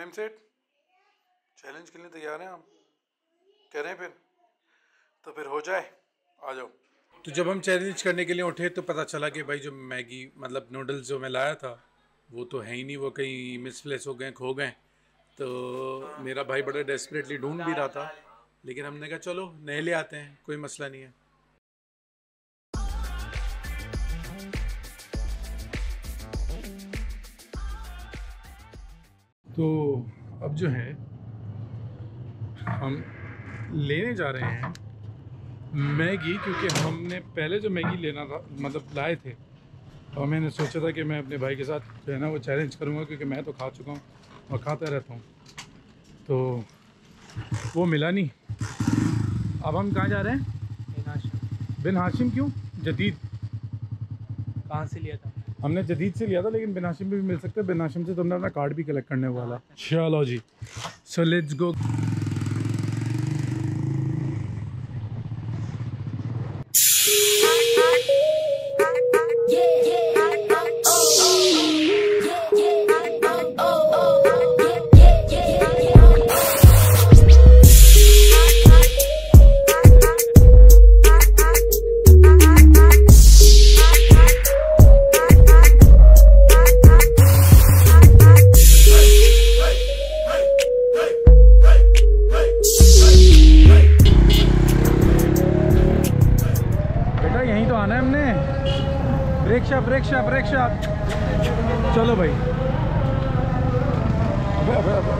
इब्राहिम सेठ चैलेंज के लिए तैयार हैं हम। हैं फिर तो फिर हो जाए, आ जाओ। तो जब हम चैलेंज करने के लिए उठे तो पता चला कि भाई जो मैगी मतलब नूडल्स जो मैं लाया था, वो तो है ही नहीं, वो कहीं मिसप्लेस हो गए, खो गए। तो मेरा भाई बड़ा डेस्परेटली ढूंढ भी रहा था, लेकिन हमने कहा, चलो, नए ले आते हैं, कोई मसला नहीं है। तो अब जो है हम लेने जा रहे हैं मैगी क्योंकि हमने पहले जो मैगी लेना था मतलब लाए थे और मैंने सोचा था कि मैं अपने भाई के साथ जो है ना वो चैलेंज करूँगा क्योंकि मैं तो खा चुका हूँ और खाता रहता हूँ। तो वो मिला नहीं। अब हम कहाँ जा रहे हैं? बिन हाशिम क्यों? जदीद। कहाँ से लिया था? हमने जदीद से लिया था, लेकिन बिनाशिम भी मिल सकते है। बिनाशिम से से तुमने अपना कार्ड भी कलेक्ट करने वाला। चलो जी। So let's go break rickshaw break चलो भाई। अबे अबे अबे।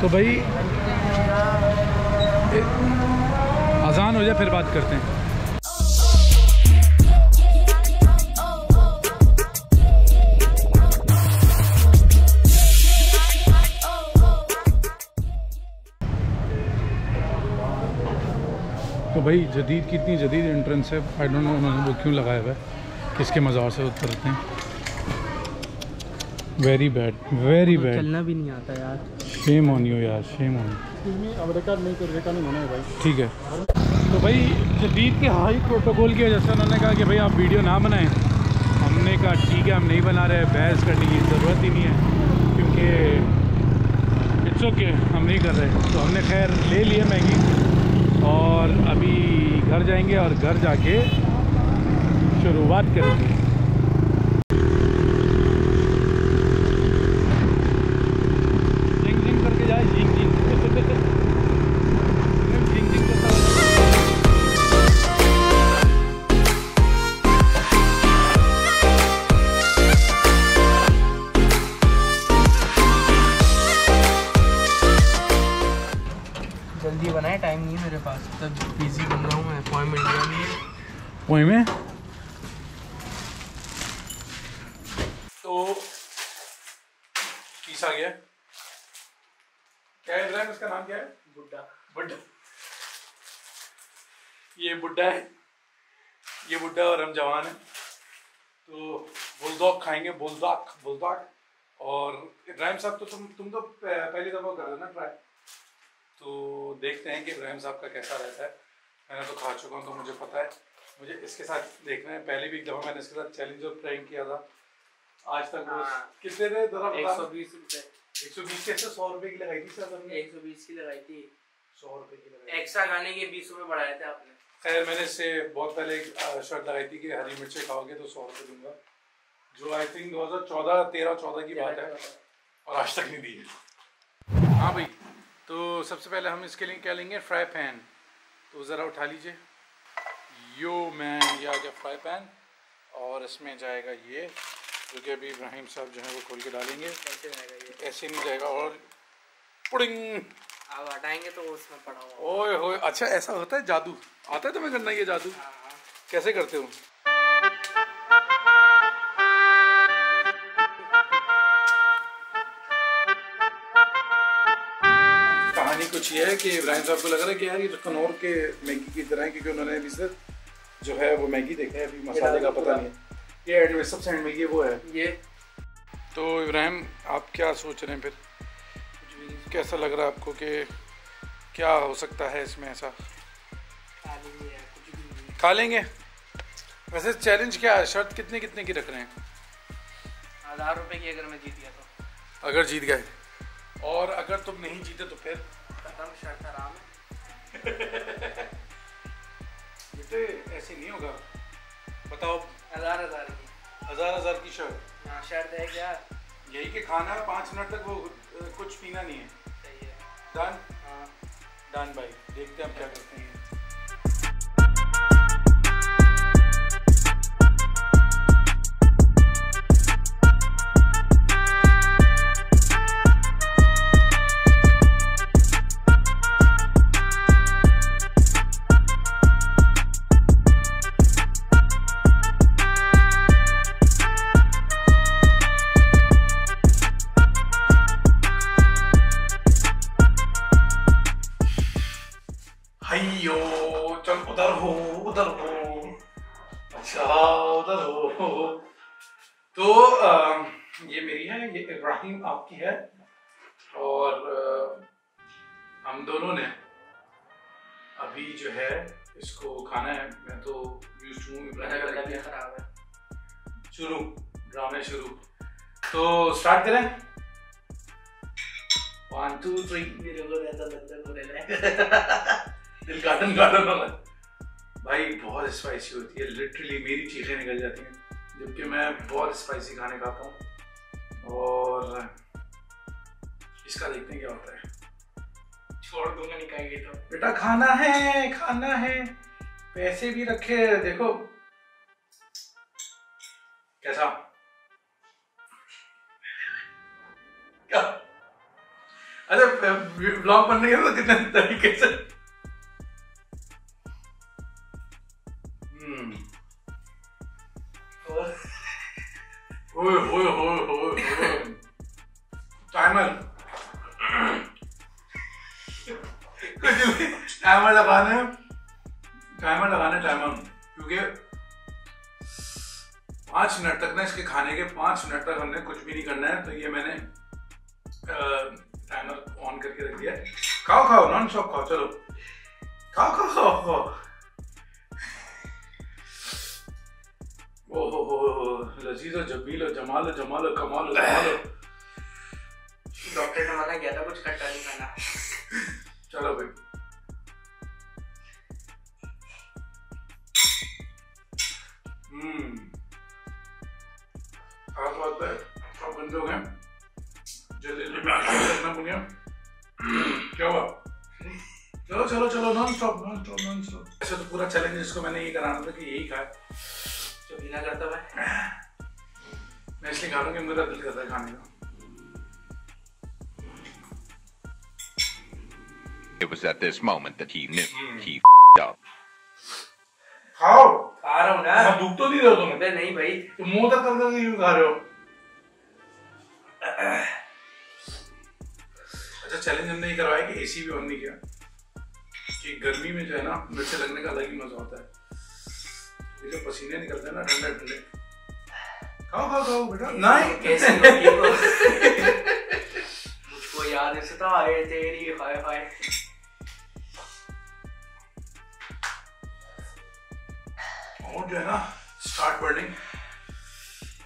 तो भाई अजान हो जाए, फिर बात करते हैं। तो भाई जदीद की इतनी जदीद एंट्रेंस है आई डोंट नो उन्होंने वो क्यों लगाया हुआ है किसके मज़ार से उतरते हैं। वेरी बैड वेरी बैड चलना भी नहीं आता यार। शेम ऑन यू यार शेम ऑन ठीक है। तो भाई जदीद के हाई प्रोटोकॉल की वजह से उन्होंने कहा कि भाई आप वीडियो ना बनाएँ। हमने कहा ठीक है हम नहीं बना रहे बहस करने की ज़रूरत ही नहीं है क्योंकि इट्स ओके हम नहीं कर रहे। तो हमने खैर ले लिए मैगी और अभी घर जाएँगे और घर जाके शुरुआत करेंगे। वहीं में। तो पीस आ गया। क्या है इब्राहिम इसका नाम क्या है? बुड्ढा। बुड्ढा। ये बुड्ढा है। ये बुड्ढा और हम जवान हैं। तो बुलडॉग खाएँगे। Bulldog bulldog. और इब्राहिम साहब तो तुम तुम तो पहली दफ़ा कर रहे हो ना ट्राई? तो देखते हैं कि इब्राहिम साहब का कैसा रहता है। मैंने तो खा चुका हूँ तो मुझे पता है। मुझे इसके साथ देखना है। पहले भी एक दफ़ा मैंने इसके साथ चैलेंज और प्रैंक किया था। आज तक वो हाँ। कितने थे जरा एक बता सौ बीस रुपये एक सौ बीस कैसे सौ रुपए की लगाई थी सर हमने एक सौ बीस की लगाई थी। सौ रुपए की लगाई एक्स्ट्रा खाने के बीस रुपये बढ़ाए थे आपने। खैर मैंने इससे बहुत पहले एक शर्त लगाई थी कि हरी मिर्चें खाओगे तो सौ रुपये दूँगा। जो आई थिंक 2014 13 14 की बात है। और आज तक नहीं दी है। हाँ भाई तो सबसे पहले हम इसके लिए क्या लेंगे? फ्राई पैन तो ज़रा उठा लीजिए। यो मैन ये आ गया फ्राई पैन और इसमें जाएगा ये जो कि अभी इब्राहिम साहब जो है वो खोल के डालेंगे। ऐसे नहीं जाएगा और पुडिंग। हटाएँगे तो उसमें पड़ा हुआ ओए होए अच्छा ऐसा होता है जादू। आता है तुम्हें करना ये जादू? हाँ, हाँ। कैसे करते हो? कहानी कुछ ये है कि इब्राहिम साहब को लग रहा है कि यार ये तो कनौर के मैगी की तरह है क्योंकि उन्होंने अभी से जो है वो मैगी देखा है अभी मसाले का पता नहीं है। ये एडवे सबसे एंड मैगी वो है। ये। तो इब्राहिम आप क्या सोच रहे हैं फिर? कैसा लग रहा है आपको कि क्या हो सकता है इसमें ऐसा? है। खा लेंगे? वैसे चैलेंज क्या है? शर्त कितने कितने की रख रहे हैं? हज़ार रुपए की अगर मैं जीत गया तो। अगर जीत गए। और अगर तुम नहीं जीते तो फिर? खत्म शर्त आराम बेटे ऐसे नहीं होगा। बताओ। हज़ार हज़ार की। हज़ार हज़ार की शर्ट हाँ शर्त है क्या? यही के खाना है पाँच मिनट तक वो कुछ पीना नहीं है। सही है। डन हाँ। डन भाई। देखते हैं हम क्या करते हैं। हाइयो चल उधर हो उधर हो। अच्छा उधर हो। तो अ, ये मेरी है ये इब्राहिम आपकी है और अ, हम दोनों ने अभी जो है इसको खाना है। मैं तो यूज़ टू भी खराब है। शुरू ड्रामे शुरू। तो स्टार्ट करें। वन टू थ्री मेरे को ऐसा लगता है। दिल गार्डन गार्डन वाला भाई बहुत स्पाइसी होती है। लिटरली मेरी चीखें निकल जाती हैं जबकि मैं बहुत स्पाइसी खाने खाता हूँ। और इसका देखते हैं क्या होता है। छोड़ दूँगा निकाल तो बेटा खाना है खाना है। पैसे भी रखे देखो। कैसा? क्या? अरे ब्लॉग बनने के तो कितने तरीके से ओए ओए ओए ओए टाइमर टाइमर लगाना। टाइमर लगाना टाइमर क्योंकि पाँच मिनट तक ना इसके खाने के पाँच मिनट तक हमने कुछ भी नहीं करना है तो ये मैंने टाइमर ऑन करके रख दिया। खाओ खाओ नॉन स्टॉप खाओ, चलो। खाओ खाओ खाओ खाओ। लजीजो जबीलो जमालो जमालो कमालो कमालो डॉक्टर ने मना किया था कुछ खट्टा नहीं खाना चलो भाई। हम्म। खास बात है सब बंदे हो गए जल्दी जल्दी में आगे करना बुनिया क्या हुआ? चलो चलो चलो non stop non stop non stop ऐसे तो पूरा चैलेंज इसको मैंने ये कराना था कि यही खाए जो भी ना करता मैं मैं इसलिए खा रहा हूँ कि मेरा दिल करता है खाने का। It was at this moment that he knew Hmm. he f***ed up. खाओ। खा रहा हूँ ना। भूख तो नहीं रहे हो तुम अबे नहीं भाई। तुम मुँह तक कर करके क्यों खा रहे हो? अच्छा चैलेंज हमने ये करवाया कि एसी भी ऑन नहीं किया। कि गर्मी में जो है ना मिर्च लगने का अलग ही मज़ा होता है। ये जो पसीने निकलते हैं ना ठंडे ठंडे। खाओ खाओ खाओ बेटा। नहीं कैसे मुझको याद है सता आए तेरी हाय हाय। और जो है ना स्टार्ट बर्निंग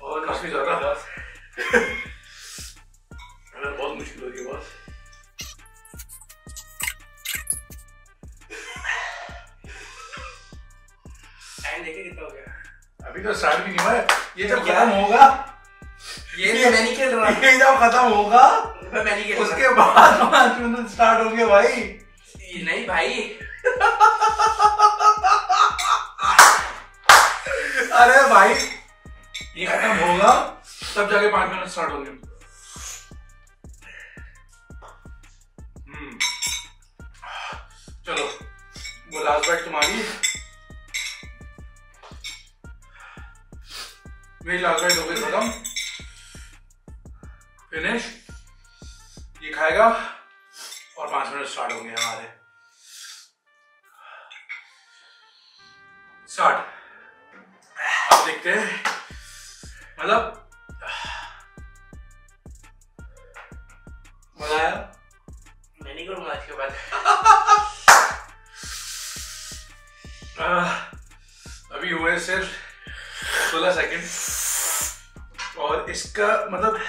और काफ़ी ज़्यादा। अभी तो स्टार्ट भी नहीं हुआ ये जब खत्म होगा ये तो मैं नहीं खेल रहा। ये जब खत्म होगा मैं नहीं खेल उसके बाद पाँच मिनट स्टार्ट होंगे भाई। नहीं भाई। अरे भाई ये खत्म होगा तब जाके पाँच मिनट स्टार्ट होंगे हम्म। चलो वो लास्ट बाइट तुम्हारी। मेरी लास्ट बाइट हो गई खत्म। फिनिश ये खाएगा और पाँच मिनट स्टार्ट होंगे हमारे। स्टार्ट अब देखते हैं। मतलब मज़ा आया? मैं नहीं करूँगा आज के बाद। अभी हुए सिर्फ़ सोलह सेकेंड और इसका मतलब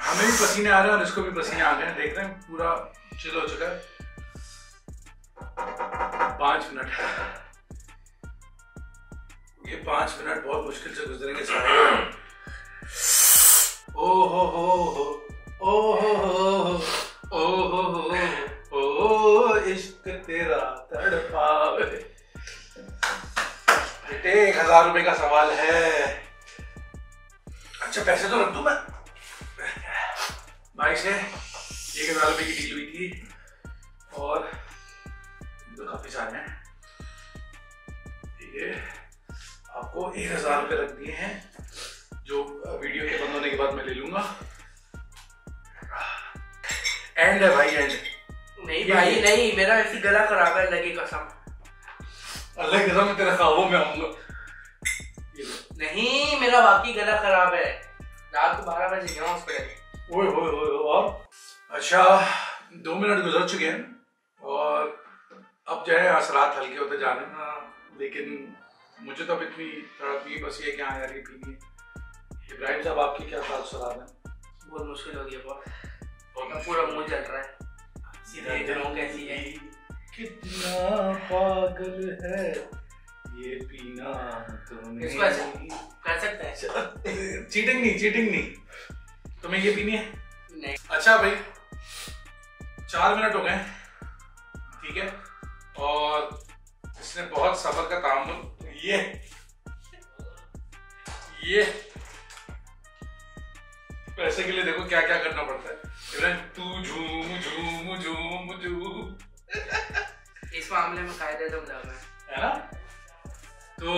हमें भी पसीने आ रहे हैं और इसको भी पसीने आ गए हैं। देख रहे हैं, पूरा चिल हो चुका है। पाँच मिनट। ये पाँच मिनट बहुत मुश्किल से गुजरेंगे सारे। ओ हो हो। हो ओ हो हो। हो ओ हो हो। हो इश्क तेरा तड़पावे बेटे एक हज़ार रुपए का सवाल है। अच्छा पैसे तो रख दू मैं? भाई से एक हज़ार रुपए की डील हुई थी और तो काफ़ी सारे हैं। ठीक है आपको एक हज़ार रुपए रख दिए हैं जो वीडियो के बंद होने के बाद मैं ले लूँगा। एंड है भाई एंड नहीं भाई नहीं मेरा ऐसी गला खराब है लगी कसम। अल्लाह की कसम तेरे ख्वाबों में आऊँगा। नहीं मेरा वाकई गला खराब है। रात को बारह बजे गया हूँ उस पर ओए होए होए और? अच्छा दो मिनट गुजर चुके हैं और अब जो है असरात हल्के होते जा रहे हैं। हाँ लेकिन मुझे तो अब इतनी तड़प बस ये क्या यार ये पीनी है इब्राहिम साहब आपकी क्या तासुरात है? बहुत मुश्किल हो गया बहुत पूरा मुँह जल रहा है। सीधे कैसी है कितना पागल है ये पीना तूने इसको ऐसे कर सकते हैं। चीटिंग नहीं चीटिंग नहीं। तुम्हें ये पीनी है? नहीं। अच्छा भाई चार मिनट हो गए ठीक है? और इसने बहुत सबर का तामुल ये ये। पैसे के लिए देखो क्या क्या करना पड़ता है। तू झूम झूम झूम झूम। इस मामले में कायदे दम दम है। है ना? तो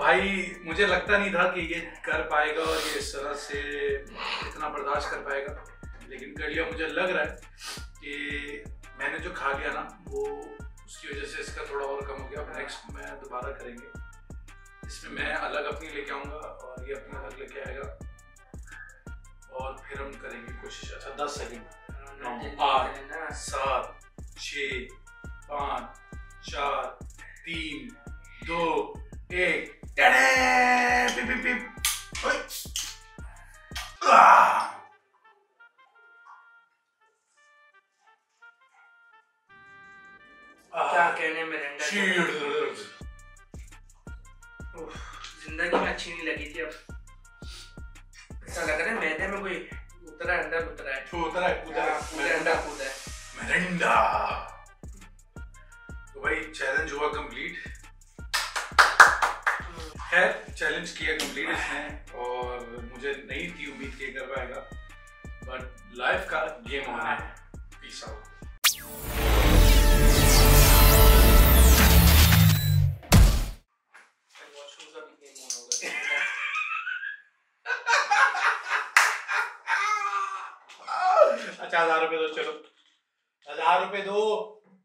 भाई मुझे लगता नहीं था कि ये कर पाएगा और ये इस तरह से इतना बर्दाश्त कर पाएगा। लेकिन कर लिया मुझे लग रहा है कि मैंने जो खा लिया ना वो उसकी वजह से इसका थोड़ा और कम हो गया। नेक्स्ट में दोबारा करेंगे। इसमें मैं अलग अपनी लेके आऊँगा और ये अपनी अलग लेके आएगा। और फिर हम करेंगे कोशिश। अच्छा दस सेकेंड नौ, आठ। सात छ पाँच चार तीन दो एक। टडे! पिप, पिप, पिप। क्या कहने में ज़िंदगी में अच्छी नहीं लगी थी अब। ऐसा लग रहा है मैदे में कोई उतरा है, अंदर उतरा है। उतरा है, उतरा है। पूरे अंदर कूदा है। मिरिंडा। चैलेंज हुआ कंप्लीट खैर चैलेंज किया कंप्लीट इसने, और मुझे नहीं थी उम्मीद कि कर पाएगा। बट लाइफ का गेम होना है। पीस आउट अच्छा हज़ार रुपए दो, चलो। हज़ार रुपए दो।